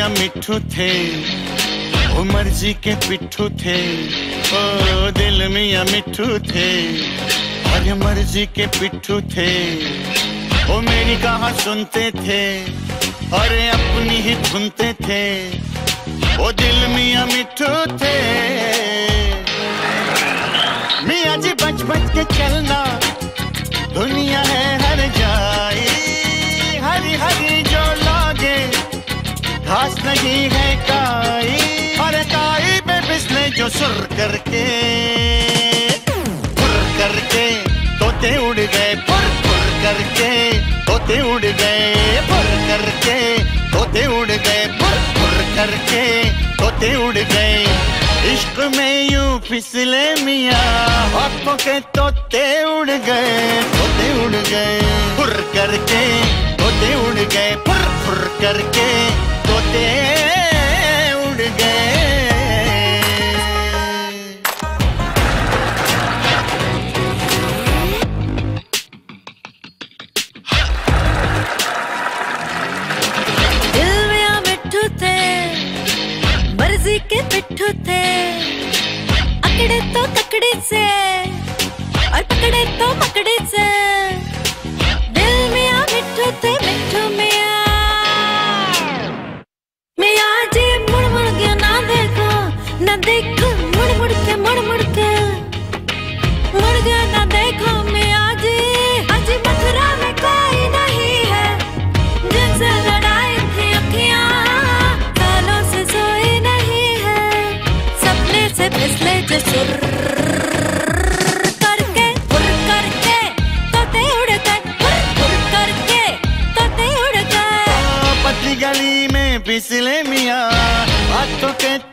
मियाँ मिठू थे। वो मर्ज़ी के पिट्ठू थे। ओ, दिल मियाँ मिठू थे। और मर्ज़ी के पिट्ठू थे। वो मेरी कहा सुनते थे। और अपनी ही सुनते थे। वो दिल मियाँ मिठू थे। मियाँ जी बच बच के चलना नहीं है काई। अरे काई में बिस्ले जो सुर करके। फुर करके, तोते उड़ गए, फुर फुर करके। तोते उड़ गए, फुर करके। तोते उड़ गए, फुर फुर करके। तोते उड़ गए। इश्क में यूँ फिसले मिया, हाथों के तोते उड़ गए, तोते उड़ गए। फुर करके, तोते उड़ गए, फुर फुर करके। तोते उड़ गए। दिल में आ मिठू थे, मर्ज़ी के पिट्ठू थे। अकड़े तो तकड़े से, और पकड़े तो मकड़े से। देखो मुड़ मुड़ मुड़ मुड़ के ना देखो मैं नहीं है। सपने से फिसले जो करके फुर करके, तोते उड़ फुर करके, तोते उड़ गए पतली गली में फिसले मिया, हाथों के उड़